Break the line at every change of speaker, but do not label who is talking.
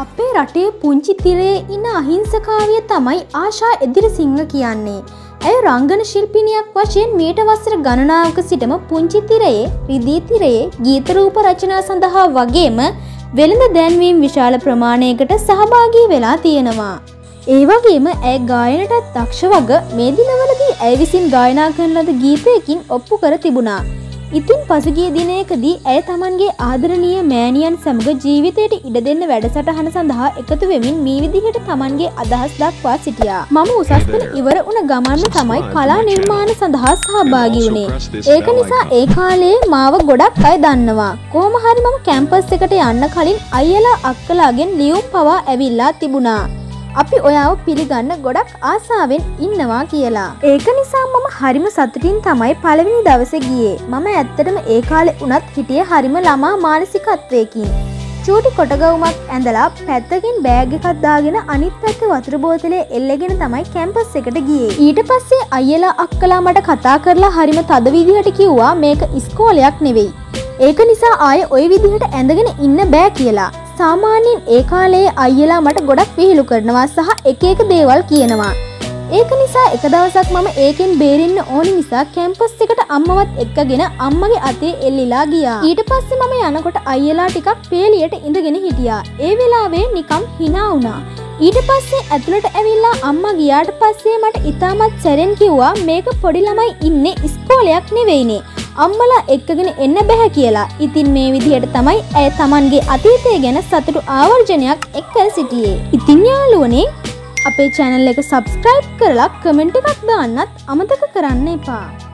අපේ රටේ පුංචි තිරේ ඉන්න අහිංසකාවිය තමයි ආශා එදිරි සිංහ කියන්නේ. ඇය රංගන ශිල්පිනියක් වශයෙන් මීට වස්සර ගණනාවක සිටම පුංචි තිරයේ රිදී තිරයේ ගීතරූප රචනා සඳහා වගේම වෙළඳ දැන්වීම් විශාල ප්‍රමාණයකට සහභාගී වෙලා තියෙනවා. ඒ වගේම ඇය ගායනටත් දක්ෂ වග මේ දිනවලදී ඇය විසින් ගායනා කරන ලද ගීතයකින් ඔප්පු කර තිබුණා. ඉතින් පසුගිය දිනයකදී ඇය තමන්ගේ ආදරණීය මෑණියන් සමග ජීවිතයට ඉඩ දෙන්න වැඩසටහන සඳහා එකතු වෙමින් මේ විදිහට තමන්ගේ අදහස් දක්වා සිටියා. මම උසස්පෙළ ඉවර වුණ ගමන්ම තමයි කලා නිර්මාණ සඳහා සහභාගී වුණේ. ඒක නිසා ඒ කාලේ මාව ගොඩක් අය දන්නවා. කොහොම හරි මම කැම්පස් එකට යන්න කලින් අයියලා අක්කලාගෙන් ලියුම් පවා ඇවිල්ලා තිබුණා. අපි ඔයාව පිළිගන්න ගොඩක් ආසාාවෙන් ඉන්නවා කියලා. ඒක නිසා මම හරිම සතුටින් තමයි පළවෙනි දවස ගියේ මම ඇත්තටම ඒ කාලෙ උනත් හිටිය හරිම ළමා මානසිකත්වයකින්. චූටි කොටගවුමක් ඇඳලා පැත්තකින් බෑග එකත්දාගෙන අනිත් පැත්ත වතුර බෝතලේ එල්ලගෙන තමයි කැම්පස් එකට ගියේ. ඊට පස්සේ අයියලා අක්කලා මට කතා කරලා හරිම තද විදිහට කිව්වා මේක ඉස්කෝලයක් නෙවෙයි. ඒක නිසා ආය ඔය විදිහට ඇඳගෙන ඉන්න බෑ කියලා. සාමාන්‍යයෙන් ඒ කාලයේ අයියලා මට ගොඩක් විහිළු කරනවා සහ එක එක දේවල් කියනවා. ඒක නිසා එක දවසක් මම ඒකෙන් බේරෙන්න ඕනි නිසා කැම්පස් එකට අම්මවත් එක්කගෙන අම්මගේ අතේ එල්ලිලා ගියා. ඊට පස්සේ මම යනකොට අයියලා ටිකක් පේලියට ඉඳගෙන හිටියා. ඒ වෙලාවේ නිකම් hina වුණා. ඊට පස්සේ ඇතුළට ඇවිල්ලා අම්මා ගියාට පස්සේ මට ඉතාමත් සැරෙන් කිව්වා මේක පොඩි ළමයි ඉන්නේ ඉස්කෝලයක් නෙවෙයිනේ. අම්මලා එක්කගෙන එන්න බැහැ කියලා. ඉතින් මේ විදිහට තමයි ඇය Tamanගේ අතීතය ගැන සතුටු ආවර්ජනයක් එක්ක සිටියේ. ඉතින් යාළුවනේ අපේ channel එක subscribe කරලා කමෙන්ට් එකක් දාන්නත් අමතක කරන්න එපා.